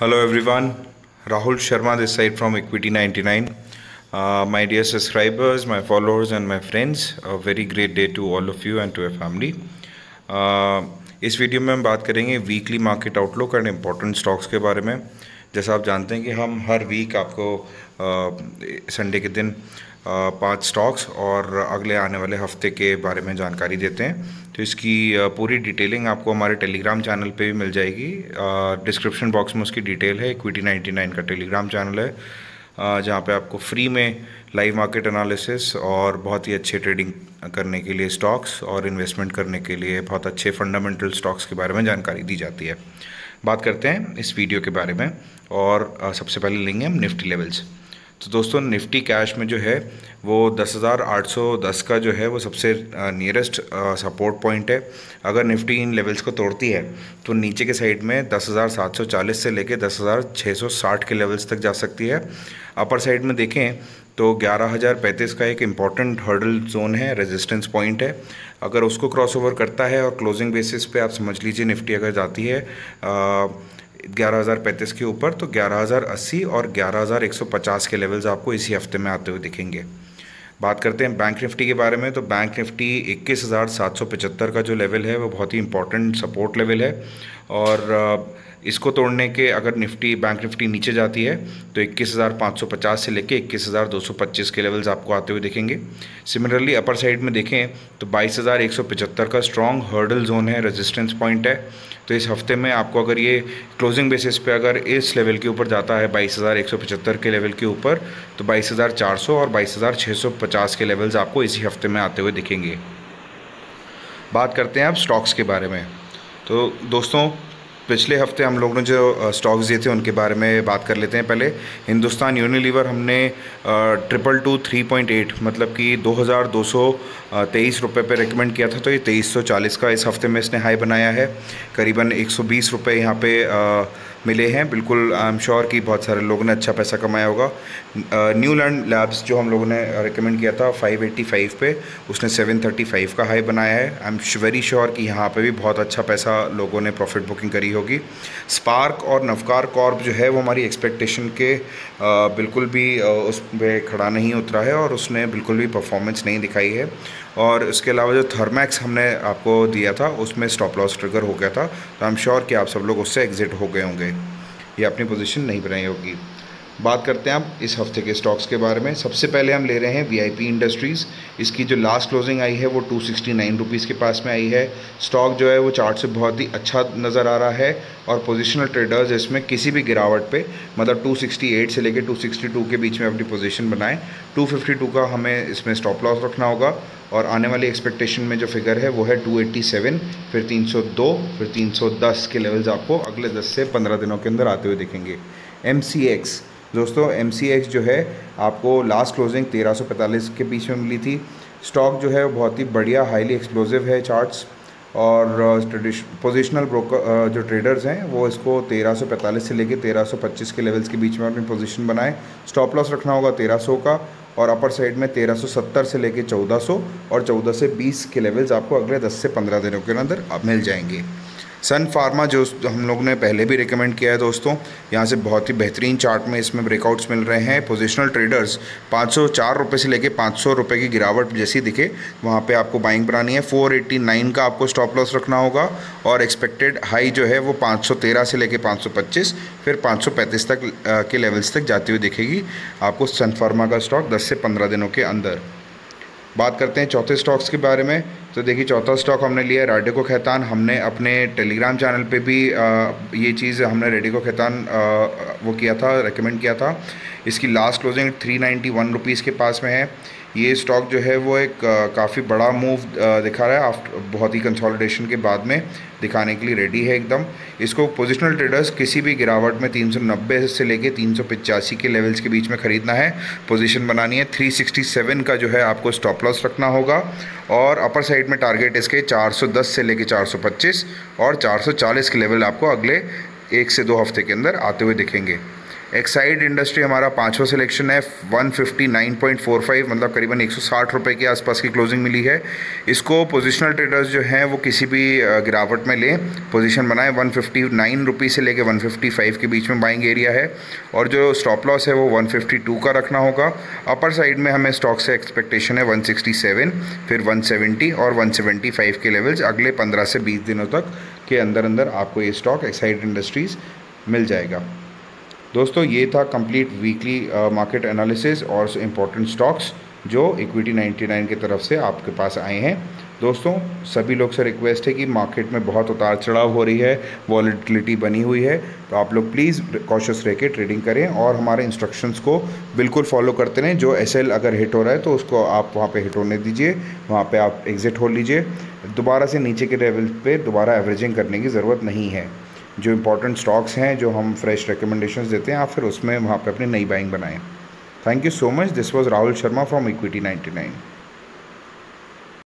Hello everyone Rahul Sharma this side from Equity 99 my dear subscribers my followers and my friends a very great day to all of you and to a family इस video में हम बात करेंगे weekly market outlook and important stocks के बारे में। uh, जैसा आप जानते हैं कि हम हर वीक आपको संडे के दिन पाँच स्टॉक्स और अगले आने वाले हफ़्ते के बारे में जानकारी देते हैं। तो इसकी पूरी डिटेलिंग आपको हमारे टेलीग्राम चैनल पे भी मिल जाएगी। डिस्क्रिप्शन बॉक्स में उसकी डिटेल है इक्विटी 99 का टेलीग्राम चैनल है। जहाँ पे आपको फ्री में लाइव मार्केट एनालिसिस और बहुत ही अच्छे ट्रेडिंग करने के लिए स्टॉक्स और इन्वेस्टमेंट करने के लिए बहुत अच्छे फंडामेंटल स्टॉक्स के बारे में जानकारी दी जाती है। बात करते हैं इस वीडियो के बारे में और सबसे पहले लेंगे हम निफ्टी लेवल्स। तो दोस्तों निफ्टी कैश में जो है वो 10,810 का जो है वो सबसे नियरेस्ट सपोर्ट पॉइंट है। अगर निफ्टी इन लेवल्स को तोड़ती है तो नीचे के साइड में 10,740 से लेके 10,660 के लेवल्स तक जा सकती है। अपर साइड में देखें तो ग्यारह हज़ार पैंतीस का एक इंपॉर्टेंट हर्डल जोन है रेजिस्टेंस पॉइंट है। अगर उसको क्रॉस ओवर करता है और क्लोजिंग बेसिस पे आप समझ लीजिए निफ्टी अगर जाती है ग्यारह हज़ार पैंतीस के ऊपर तो ग्यारह हज़ार अस्सी और ग्यारह हज़ार एक सौ पचास के लेवल्स आपको इसी हफ़्ते में आते हुए दिखेंगे। बात करते हैं बैंक निफ्टी के बारे में तो बैंक निफ्टी इक्कीस हज़ार सात सौ पचहत्तर का जो लेवल है वो बहुत ही इंपॉर्टेंट सपोर्ट लेवल है। और इसको तोड़ने के अगर निफ्टी बैंक निफ्टी नीचे जाती है तो 21,550 से लेके 21,225 के लेवल्स आपको आते हुए देखेंगे। सिमिलरली अपर साइड में देखें तो 22,175 का स्ट्रॉन्ग हर्डल जोन है रेजिस्टेंस पॉइंट है। तो इस हफ़्ते में आपको अगर ये क्लोजिंग बेसिस पे अगर इस लेवल के ऊपर जाता है 22,175 के लेवल के ऊपर तो 22,400 और 22,650 के लेवल्स आपको इसी हफ़्ते में आते हुए दिखेंगे। बात करते हैं अब स्टॉक्स के बारे में। तो दोस्तों, पिछले हफ़्ते हम लोगों ने जो स्टॉक्स दिए थे, उनके बारे में बात कर लेते हैं पहले। हिंदुस्तान यूनिलीवर हमने triple two three point eight मतलब कि दो हज़ार दो सौ तेईस रुपये पर रिकमेंड किया था तो ये तेईस सौ चालीस का इस हफ़्ते में इसने हाई बनाया है। करीबन एक सौ बीस रुपये यहाँ पे मिले हैं। बिल्कुल आई एम श्योर कि बहुत सारे लोगों ने अच्छा पैसा कमाया होगा। न्यू लैंड लैब्स जो हम लोगों ने रिकमेंड किया था 585 पे, उसने 735 का हाई बनाया है। आई एम वेरी श्योर कि यहाँ पे भी बहुत अच्छा पैसा लोगों ने प्रॉफिट बुकिंग करी होगी। स्पार्क और नवकार कॉर्प जो है, वो हमारी एक्सपेक्टेशन के बिल्कुल भी उस पर खड़ा नहीं उतरा है और उसने बिल्कुल भी परफॉर्मेंस नहीं दिखाई है। और इसके अलावा जो थर्मैक्स हमने आपको दिया था, उसमें स्टॉप लॉस ट्रिगर हो गया था। तो आई एम श्योर कि आप सब लोग उससे एग्ज़िट हो गए होंगे। ये अपनी पोजीशन नहीं बनाई होगी। बात करते हैं आप इस हफ़्ते के स्टॉक्स के बारे में। सबसे पहले हम ले रहे हैं वीआईपी इंडस्ट्रीज़ इसकी जो लास्ट क्लोजिंग आई है वो टू सिक्सटी नाइन रुपीज़ के पास में आई है। स्टॉक जो है वो चार्ट से बहुत ही अच्छा नज़र आ रहा है और पोजिशनल ट्रेडर्स इसमें किसी भी गिरावट पे मतलब 268 से लेकर 262 के बीच में अपनी पोजीशन बनाएँ। 252 का हमें इसमें स्टॉप लॉस रखना होगा और आने वाली एक्सपेक्टेशन में जो फिगर है वो है 287 फिर 302 फिर 310 के लेवल्स आपको अगले 10 से 15 दिनों के अंदर आते हुए दिखेंगे। एम दोस्तों एम जो है, आपको लास्ट क्लोजिंग 1345 के बीच में मिली थी। स्टॉक जो है, वो बहुत ही बढ़िया हाईली एक्सप्लोजिव है चार्ट्स और पोजिशनल ब्रोकर जो ट्रेडर्स हैं, वो इसको 1345 से लेके 1325 के लेवल्स के बीच में अपनी पोजीशन बनाए। स्टॉप लॉस रखना होगा 1300 का और अपर साइड में 1370 से लेके 1400 और 14 से 20 के लेवल्स आपको अगले 10 से 15 दिनों के अंदर मिल जाएँगे। सन फार्मा जो हम लोग ने पहले भी रिकमेंड किया है दोस्तों, यहाँ से बहुत ही बेहतरीन चार्ट में इसमें ब्रेकआउट्स मिल रहे हैं। पोजिशनल ट्रेडर्स पाँच सौ से लेके पाँच सौ की गिरावट जैसी दिखे। वहाँ पे आपको बाइंग बनानी है। फोर का आपको स्टॉप लॉस रखना होगा और एक्सपेक्टेड हाई जो है वो पाँच सौ तेरह से लेके पाँच सौ पच्चीस, फिर पाँच सौ पैंतीस तक के लेवल्स तक जाती हुई दिखेगी। आपको सन फार्मा का स्टॉक दस से पंद्रह दिनों के अंदर। बात करते हैं चौथे स्टॉक्स के बारे में। तो देखिए चौथा स्टॉक हमने लिया रेडिको खैतान। हमने अपने टेलीग्राम चैनल पे भी आ, ये चीज़ हमने रेडिको खैतान वो किया था रेकमेंड किया था। इसकी last closing three ninety one rupees के पास में है। ये स्टॉक जो है वो एक काफ़ी बड़ा मूव दिखा रहा है आफ्टर बहुत ही कंसोलिडेशन के बाद में दिखाने के लिए रेडी है एकदम। इसको पोजिशनल ट्रेडर्स किसी भी गिरावट में 390 से लेके तीन के लेवल्स के बीच में ख़रीदना है। पोजीशन बनानी है। 367 का जो है आपको स्टॉप लॉस रखना होगा और अपर साइड में टारगेट इसके 410 से लेके 425 और 440 के लेवल आपको अगले एक से दो हफ़्ते के अंदर आते हुए दिखेंगे। एक्साइड इंडस्ट्री हमारा पाँचवा सिलेक्शन है 159.45 मतलब करीबन एक सौ के आसपास की क्लोजिंग मिली है। इसको पोजिशनल ट्रेडर्स जो हैं, वो किसी भी गिरावट में लें पोजीशन बनाएँ 159 रुपी से लेके 155 के बीच में बाइंग एरिया है। और जो स्टॉप लॉस है, वो 152 का रखना होगा। अपर साइड में हमें स्टॉक से एक्सपेक्टेशन है 167 फिर 170 और 175 के लेवल्स अगले 15 से 20 दिनों तक के अंदर अंदर आपको ये स्टॉक एक्साइड इंडस्ट्रीज़ मिल जाएगा। दोस्तों, ये था कंप्लीट वीकली मार्केट एनालिसिस और इम्पोर्टेंट स्टॉक्स जो इक्विटी 99 की तरफ़ से आपके पास आए हैं। दोस्तों, सभी लोग से रिक्वेस्ट है कि मार्केट में बहुत उतार चढ़ाव हो रही है वॉलीटिलिटी बनी हुई है तो आप लोग प्लीज़ कॉशियस रह के ट्रेडिंग करें और हमारे इंस्ट्रक्शंस को बिल्कुल फॉलो करते रहें। जो एसएल अगर हिट हो रहा है तो उसको आप वहाँ पे हिट होने दीजिए, वहाँ पे आप एग्ज़िट हो लीजिए। दोबारा से नीचे के लेवल पे दोबारा एवरेजिंग करने की ज़रूरत नहीं है। जो इंपॉर्टेंट स्टॉक्स हैं, जो हम फ्रेश रिकमेंडेशन देते हैं, आप फिर उसमें वहाँ पर अपनी नई बाइंग बनाएँ। Thank you so much this was Rahul Sharma from Equity 99